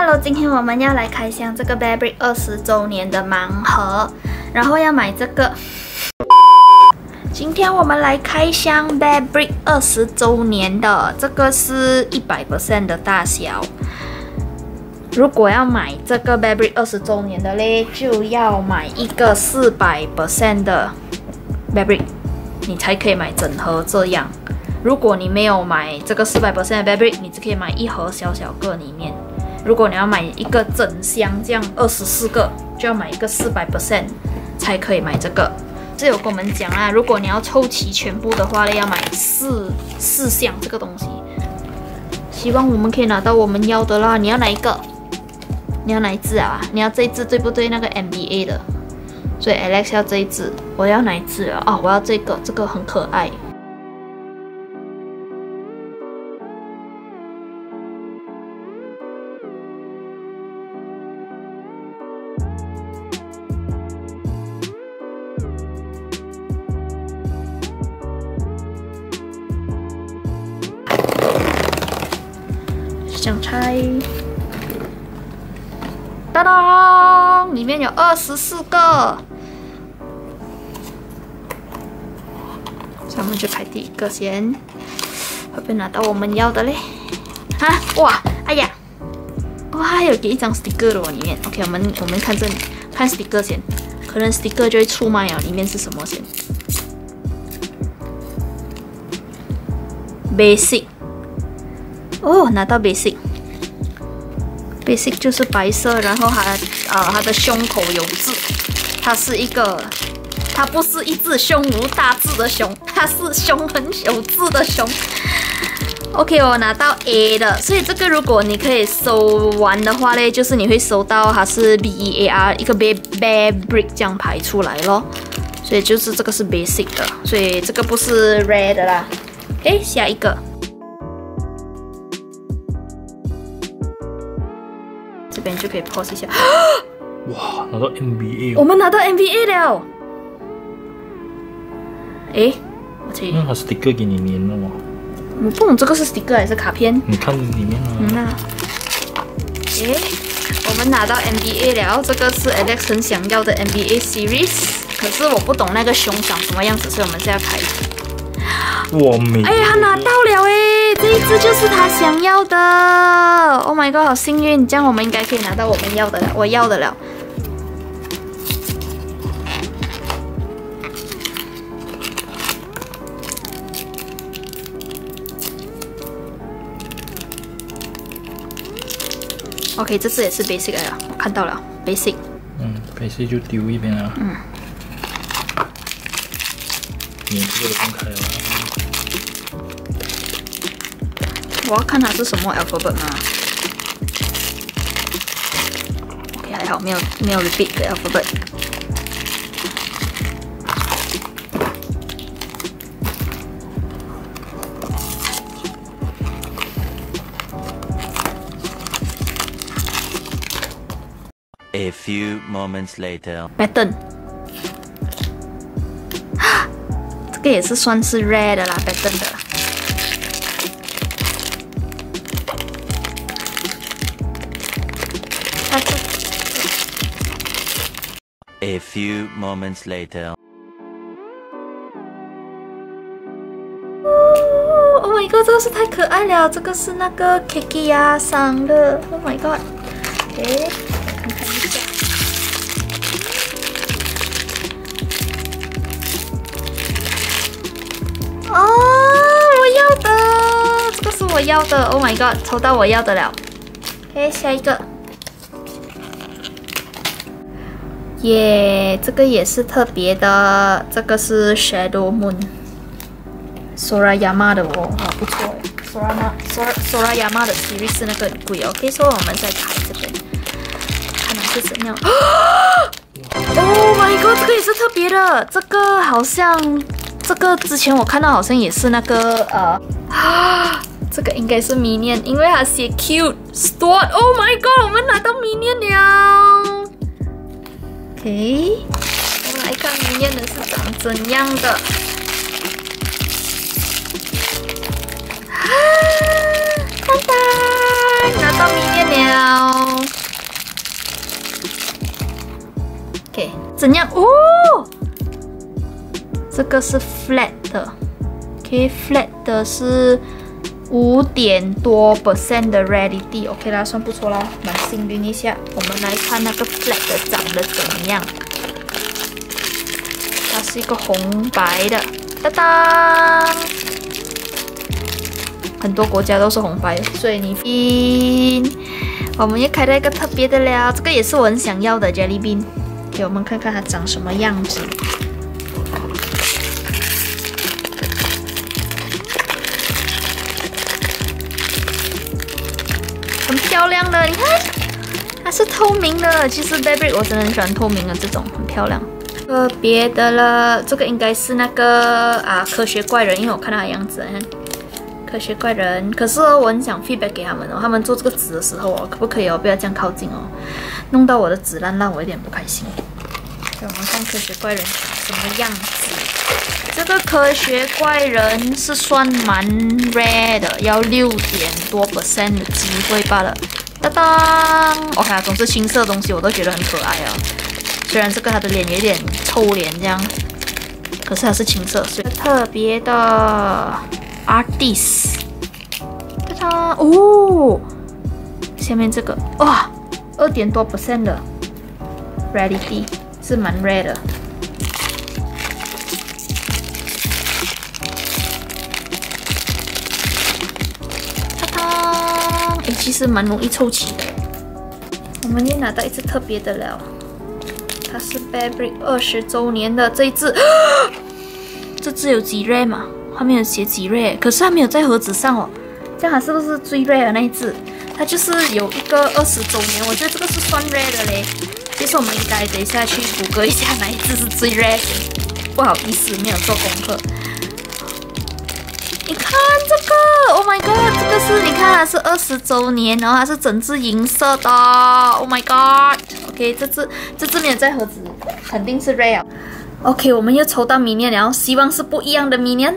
Hello，今天我们要来开箱这个 Burberry 二十周年的盲盒，然后要买这个。今天我们来开箱 Burberry 二十周年的，这个是一百 percent 的大小。如果要买这个 Burberry 二十周年的嘞，就要买一个四百 percent 的 Burberry，你才可以买整盒这样。如果你没有买这个四百 percent 的 Burberry，你只可以买一盒小小个里面。如果你要买一个整箱这样二十四个，就要买一个四百 percent 才可以买这个。这有跟我们讲啊，如果你要凑齐全部的话呢，要买四四箱这个东西。希望我们可以拿到我们要的啦。你要哪一个？你要哪一只啊？你要这一只对不对？那个 MBA 的，所以 Alex 要这一只。我要哪一只啊？哦，我要这个，这个很可爱。想拆，当当，里面有二十四个，咱们就开第一个先，会不会拿到我们要的嘞？啊，哇，哎呀，哇，还有给一张 sticker 的哦，里面。OK，我们我们看这里，看 sticker 先，可能 sticker 就会出卖啊，里面是什么先？Basic。哦，拿到 basic，basic 就是白色，然后它啊，它的胸口有字，它是一个，它不是一只胸无大志的熊，它是胸很有字的熊。OK，我拿到 A 的，所以这个如果你可以收完的话呢，就是你会收到它是 B E A R 一个 Bear Bear Brick 这样排出来咯。所以就是这个是 basic 的，所以这个不是 red 的啦。诶，下一个。这边就可以 pause 一下。哇，拿到 NBA 哦我们拿到 NBA 了。哎，我去。那它 sticker 给你粘了吗？我不懂这个是 sticker 还是卡片。你看里面啊。嗯呐。哎，我们拿到 NBA 了，这个是 Alex 很想要的 NBA series。可是我不懂那个熊长什么样子，所以我们现在开。我没。哎呀，拿到了哎！这一只就是他想要的。Oh my god，好幸运！这样我们应该可以拿到我们要的了，我要的了。OK，这次也是 basic 了，我看到了 basic。嗯，basic 就丢一边了。嗯。你这个分开了。我要看它是什么 alphabet 吗？OK，还好没有没有 repeat 的 alphabet。A few moments later. Pattern，这个也是算是 red 的啦，pattern 的。A few moments later. Oh my god，这个是太可爱了！这个是那个 Kiki 呀上的。Oh my god，哎，看看一下。我要的。Oh my god，抽到我要的了。OK，下一个。耶，这个也是特别的，这个是 Shadow Moon，Sorayama 的哦，好不错哎，Sorayama，Sorayama 的 series 是那个很贵哦，可以说我们在开这边，看它是怎样。Oh my god，这个也是特别的，这个好像，这个之前我看到好像也是那个呃，啊，这个应该是迷恋，因为它写 cute，stuart，oh my god，我们拿到迷恋了。OK，我们来看迷恋的是长怎样的。啊，当当，拿到迷恋了。OK，怎样？哦，这个是 flat 的。OK，flat 的是。五点多 percent 的 ready，OK 啦，算不错啦，蛮幸运一下。我们来看那个 flag 长得怎么样？它是一个红白的，当当。很多国家都是红白水泥冰，我们又开了一个特别的了，这个也是我很想要的 jelly bean，给我们看看它长什么样子。漂亮的，你看，它是透明的。其实 baby 我真的很喜欢透明的这种，很漂亮。特别的了，这个应该是那个啊科学怪人，因为我看到的样子，看。科学怪人，可是我很想 feedback 给他们哦。他们做这个纸的时候哦，可不可以哦？不要这样靠近哦，弄到我的纸烂烂，我有点不开心。我们看科学怪人什么样子？这个科学怪人是算蛮 rare 的，要六点多 percent 的机会罢了。当当，OK，总是青色东西我都觉得很可爱啊。虽然这个他的脸有点臭脸这样，可是它是青色，所以特别的。Artist，看它哦，下面这个哇，二点多 percent 的 Ready 是蛮 rare 的。其实蛮容易凑齐的。我们又拿到一只特别的了，它是 Burberry 二十周年的这一只，这只有几 rare 嘛？后面有写几 rare，，可是它没有在盒子上哦。这样它是不是最 rare 的那一只？它就是有一个二十周年，我觉得这个是算 rare 的嘞。其实我们应该等一下去谷歌一下哪一只是最瑞的。不好意思，没有做功课。你看这个，Oh my god，这个是你看它是二十周年，然后它是整只银色的，Oh my god，OK，这只这只没有在盒子，肯定是 rare。OK，我们又抽到 minion，然后希望是不一样的 minion。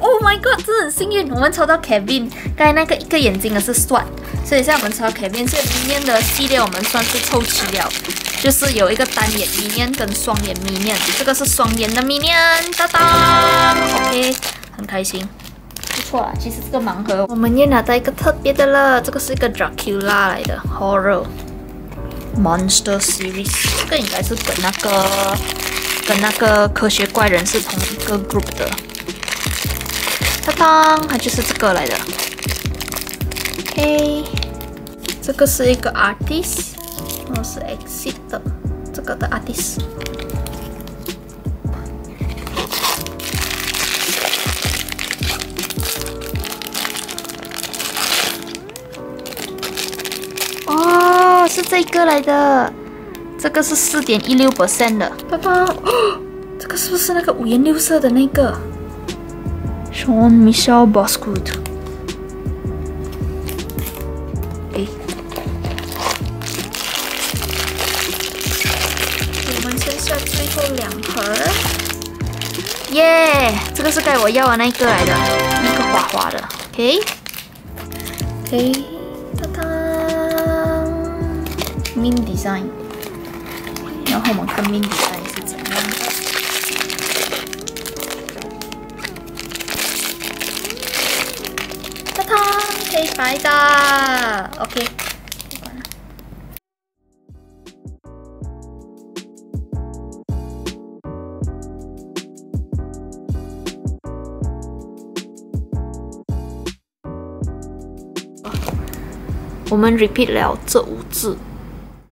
Oh my god，真的很幸运，我们抽到 Kevin。刚才那个一个眼睛的是算所以现在我们抽到 Kevin。这里面的系列我们算是凑齐了，就是有一个单眼迷面跟双眼迷面。这个是双眼的迷面，当当，OK，很开心，不错啊。其实这个盲盒我们也拿到一个特别的了，这个是一个 Dracula 来的 Horror Monster Series，这个应该是跟那个跟那个科学怪人是同一个 group 的。当当，它就是这个来的。OK，这个是一个 artist，然后是 exit 的这个的 artist。哦，是这个来的，这个是四点一六 percent 的。当当，这个是不是那个五颜六色的那个？Sean Michel Boscoot。耶，这个是该我要的那一个来的，那个花花的。OK。OK，当当，Min Design。然后我们看 Min Design。黑白的，OK。我们 repeat 了这五字。